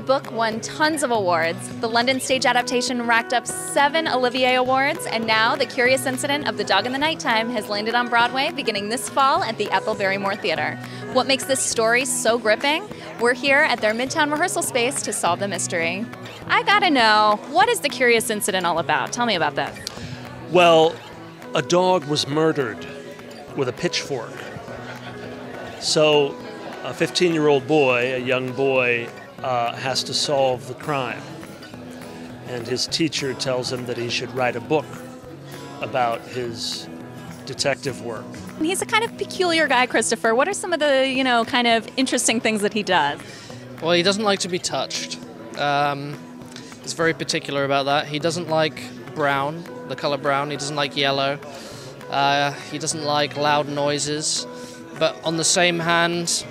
book won tons of awards. The London stage adaptation racked up seven Olivier Awards, and now The Curious Incident of the Dog in the Nighttime has landed on Broadway beginning this fall at the Ethel Barrymore Theater. What makes this story so gripping? We're here at their Midtown rehearsal space to solve the mystery. I gotta know, what is The Curious Incident all about? Tell me about that. Well, a dog was murdered with a pitchfork. So, a 15 year old boy, a young boy, uh, has to solve the crime. And his teacher tells him that he should write a book about his detective work. He's a kind of peculiar guy, Christopher. What are some of the, you know, kind of interesting things that he does? Well, he doesn't like to be touched. Um, he's very particular about that. He doesn't like brown, the color brown. He doesn't like yellow. Uh, he doesn't like loud noises. But on the same hand,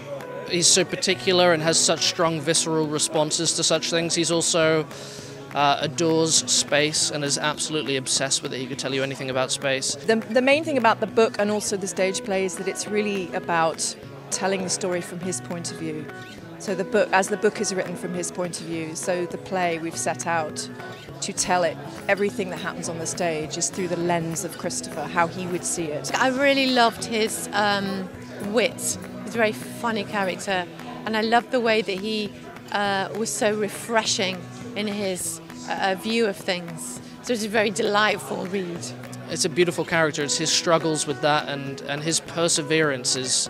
he's so particular and has such strong visceral responses to such things. He's also uh, adores space and is absolutely obsessed with it. He could tell you anything about space. The, the main thing about the book and also the stage play is that it's really about telling the story from his point of view. So the book, as the book is written from his point of view, so the play we've set out to tell it. Everything that happens on the stage is through the lens of Christopher, how he would see it. I really loved his um, wit. He's a very funny character, and I loved the way that he uh, was so refreshing in his uh, view of things. So it's a very delightful read. It's a beautiful character. It's his struggles with that, and, and his perseverance is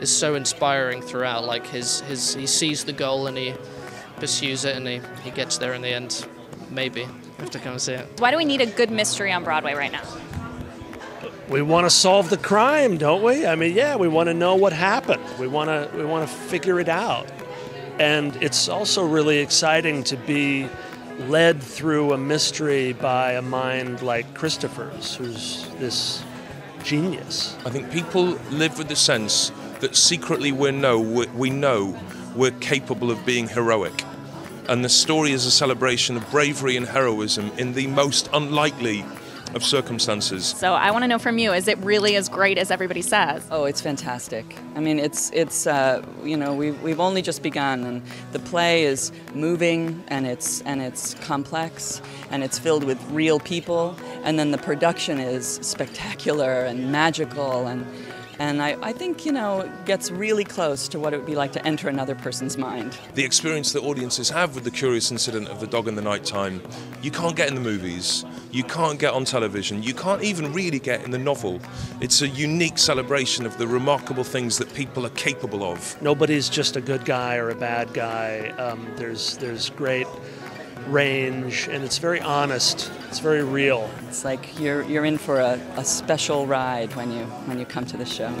is so inspiring throughout. Like his, his he sees the goal and he pursues it, and he, he gets there in the end. Maybe. You have to come and see it. Why do we need a good mystery on Broadway right now? We want to solve the crime, don't we? I mean, yeah, we want to know what happened. We want to we want to figure it out. And it's also really exciting to be led through a mystery by a mind like Christopher's, who's this genius. I think people live with the sense that secretly we know we know we're capable of being heroic and the story is a celebration of bravery and heroism in the most unlikely of circumstances. So I want to know from you: Is it really as great as everybody says? Oh, it's fantastic. I mean, it's it's uh, you know we've we've only just begun, and the play is moving and it's and it's complex and it's filled with real people, and then the production is spectacular and magical and and I, I, think, you know, gets really close to what it would be like to enter another person's mind. The experience that audiences have with the curious incident of the dog in the night time, you can't get in the movies, you can't get on television, you can't even really get in the novel. It's a unique celebration of the remarkable things that people are capable of. Nobody's just a good guy or a bad guy. Um, there's, there's great range, and it's very honest. It's very real. It's like you're, you're in for a, a special ride when you, when you come to the show.